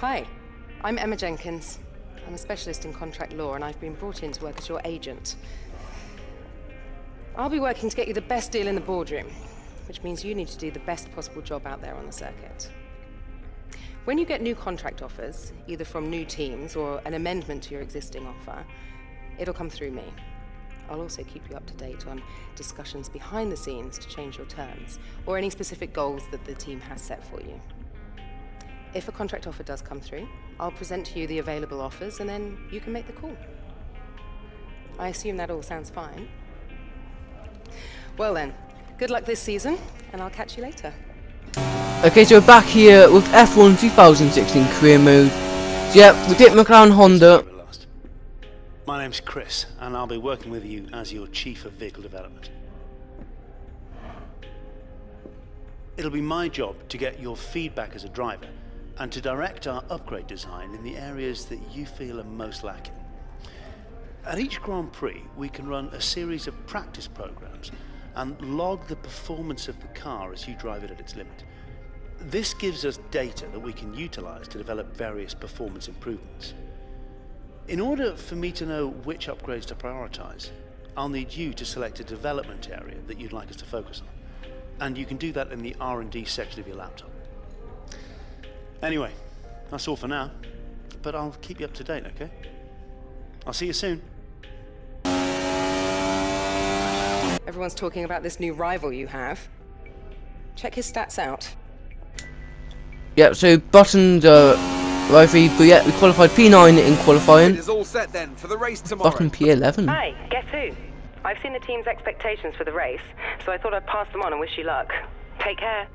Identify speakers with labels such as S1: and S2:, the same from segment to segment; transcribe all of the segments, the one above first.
S1: Hi, I'm Emma Jenkins. I'm a specialist in contract law and I've been brought in to work as your agent. I'll be working to get you the best deal in the boardroom, which means you need to do the best possible job out there on the circuit. When you get new contract offers, either from new teams or an amendment to your existing offer, it'll come through me. I'll also keep you up to date on discussions behind the scenes to change your terms, or any specific goals that the team has set for you. If a contract offer does come through, I'll present to you the available offers and then you can make the call. I assume that all sounds fine. Well then, good luck this season, and I'll catch you later.
S2: Okay, so we're back here with F1 2016 career mode. So, yeah, we did McLaren Honda.
S3: My name's Chris, and I'll be working with you as your Chief of Vehicle Development. It'll be my job to get your feedback as a driver and to direct our upgrade design in the areas that you feel are most lacking. At each Grand Prix, we can run a series of practice programs and log the performance of the car as you drive it at its limit. This gives us data that we can utilize to develop various performance improvements. In order for me to know which upgrades to prioritize, I'll need you to select a development area that you'd like us to focus on. And you can do that in the R&D section of your laptop. Anyway, that's all for now. But I'll keep you up to date, okay? I'll see you soon.
S1: Everyone's talking about this new rival you have. Check his stats out.
S2: Yep, so Button's uh, rivalry, but yeah, we qualified P9 in qualifying.
S4: It is all set then for the race tomorrow.
S2: Button P11.
S1: Hi, guess who? I've seen the team's expectations for the race, so I thought I'd pass them on and wish you luck. Take care.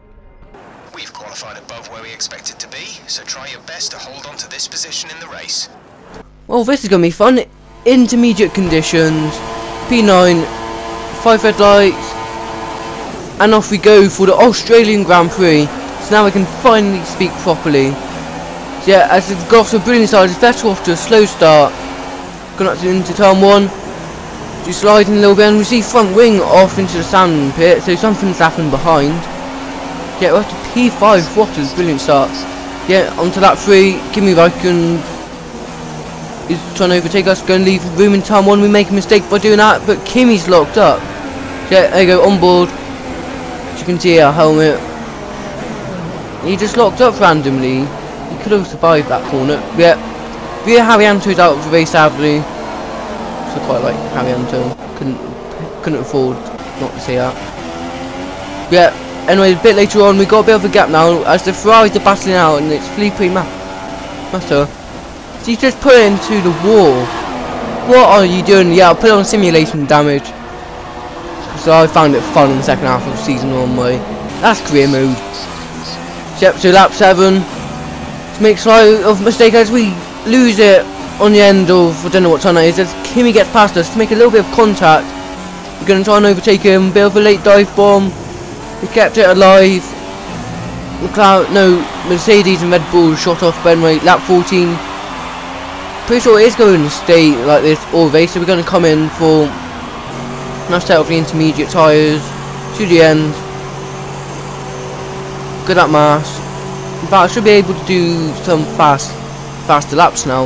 S5: We've qualified above where we expected to be, so try your best to hold on to this position in the race.
S2: Well, this is going to be fun. Intermediate conditions, P9, 5 red lights, and off we go for the Australian Grand Prix. So now we can finally speak properly. So yeah, as the Goths are brilliant side, it's better off to a slow start. Going up into turn 1, just sliding a little bit and we see front wing off into the sand pit, so something's happened behind. Yeah, we're up to P5, what a brilliant start. Yeah, onto that 3, Kimi Raikkonen is trying to overtake us, going to leave room in turn 1, we make a mistake by doing that, but Kimi's locked up. Yeah, there you go, on board. As you can see our helmet. He just locked up randomly. He could have survived that corner. Yeah. Via Yeah, Haryanto's out of the race sadly. So quite like Haryanto. Couldn't couldn't afford not to see that. Yeah. Anyway, a bit later on we got a bit of a gap now as the Ferraris are battling out and it's Felipe Ma Massa. He's just put it into the wall. What are you doing? Yeah, I'll put on simulation damage. So I found it fun in the second half of season one. That's career mode. Yep, to lap 7. To make slight of mistake as we lose it on the end of, I don't know what time that is, as Kimi gets past us to make a little bit of contact. We're going to try and overtake him, bit of a late dive bomb. We kept it alive. McLaren, no, Mercedes and Red Bull shot off Benway, lap 14. Pretty sure it is going to stay like this all race, so we're going to come in for nice set of the intermediate tyres to the end. Good at mass. In fact, I should be able to do some fast, faster laps now.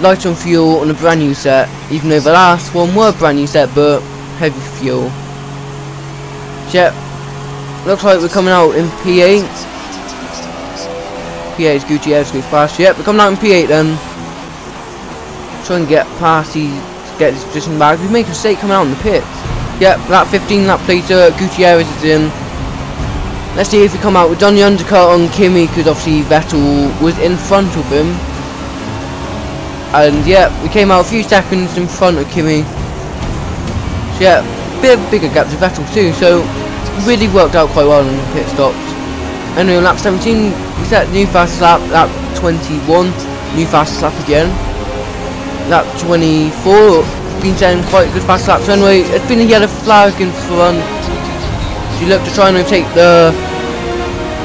S2: Light on fuel on a brand new set, even though the last one were brand new set, but heavy fuel. Yep. Looks like we're coming out in P8. P8 is Gutierrez goes fast. Yep, we're coming out in P8 then. Try and get past these, get this position back. We make a mistake coming out in the pits. Yep, lap 15, lap later, Gutierrez is in. Let's see if we come out. We've done the undercut on Kimi because obviously Vettel was in front of him. And yeah, we came out a few seconds in front of Kimi. So yeah, bit bigger gap to Vettel too, so really worked out quite well in the pit stops. Anyway, lap 17, we set new fast lap, lap 21, new fast lap again. Lap 24, been setting quite good fast laps. Anyway, it's been a yellow flag in front. She looked to try and overtake the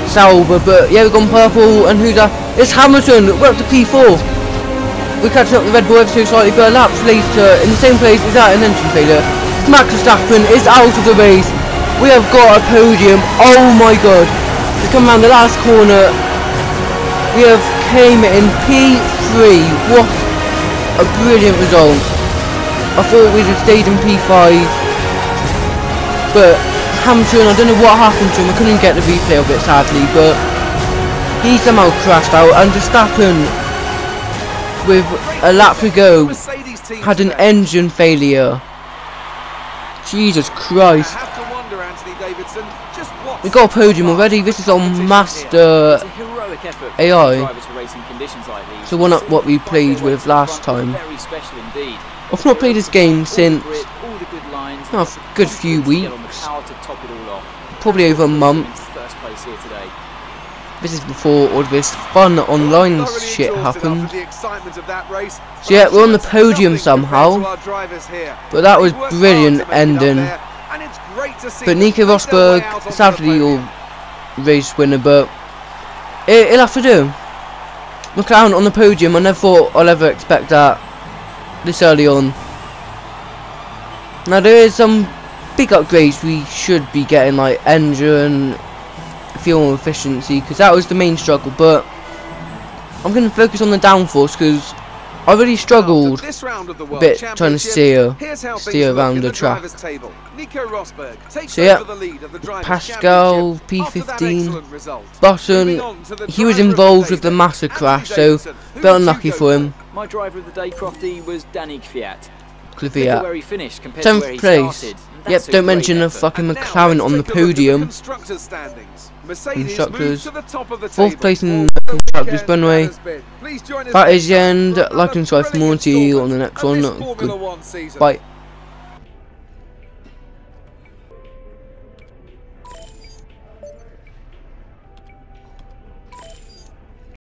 S2: Sauber, but yeah, we've gone purple, and who's that? It's Hamilton, we're up to P4. We're catching up the Red Bull ever so slightly, but laps later, in the same place, is that an engine failure? Max Verstappen is out of the race. We have got a podium. Oh my god. We come around the last corner. We have came in P3. What a brilliant result. I thought we'd have stayed in P5. But Hamilton, I don't know what happened to him. I couldn't get the replay of it sadly, but he somehow crashed out and Verstappen with a lap to go had an engine failure. Jesus Christ. We got a podium already. This is on Master
S6: It's a heroic effort for
S2: AI.
S6: drivers for racing conditions.
S2: So one up what we played with last time.
S6: Very special indeed.
S2: I've not played this game since
S6: grip, all the good lines,
S2: oh, a good few
S6: confidence to get on the
S2: weeks.
S6: power to top it all off.
S2: Probably over a month.
S6: First place here today.
S2: This is before all this fun online shit happened.
S4: the excitement of that race,
S2: So yeah, we're on the podium somehow.
S4: to our drivers here.
S2: But that was brilliant
S4: hard to make it up
S2: ending. But Nico Rosberg, sadly, will race winner, but it, it'll have to do. McLaren on the podium, I never thought I'll ever expect that this early on. Now there is some big upgrades we should be getting, like engine, fuel efficiency, because that was the main struggle, but I'm going to focus on the downforce, because I really struggled
S4: After this round of the World
S2: bit trying to
S4: Championship,
S2: steer-
S4: here's
S2: steer around
S4: in
S2: the track.
S4: drivers' table. Nico Rosberg takes
S2: So yeah,
S4: the lead of the
S2: Pascal,
S4: championship after that
S2: P15. Button,
S4: Moving on to the
S2: he was
S4: driver the
S2: involved with the
S4: then.
S2: massive
S4: Anthony
S2: crash, so
S4: Davidson,
S2: bit unlucky for him.
S6: My driver of the day, Crofty, was Danny Kvyat. Look at
S2: Kvyat.
S6: where he finished compared to where
S2: Tenth
S6: he
S2: place.
S6: started.
S2: Yep, don't
S6: great
S2: mention a fucking
S4: And
S2: McLaren on the
S4: take a look at
S2: podium.
S4: constructors' standings. Mercedes
S2: Constructors.
S4: the top of the
S2: Fourth
S4: table.
S2: place in the
S4: the
S2: constructors
S4: weekend
S2: runway.
S4: has been. Please join us
S2: That
S4: next
S2: is the end. Like and subscribe for more
S4: thrilling
S2: to you on the
S4: installment
S2: next
S4: of
S2: one.
S4: this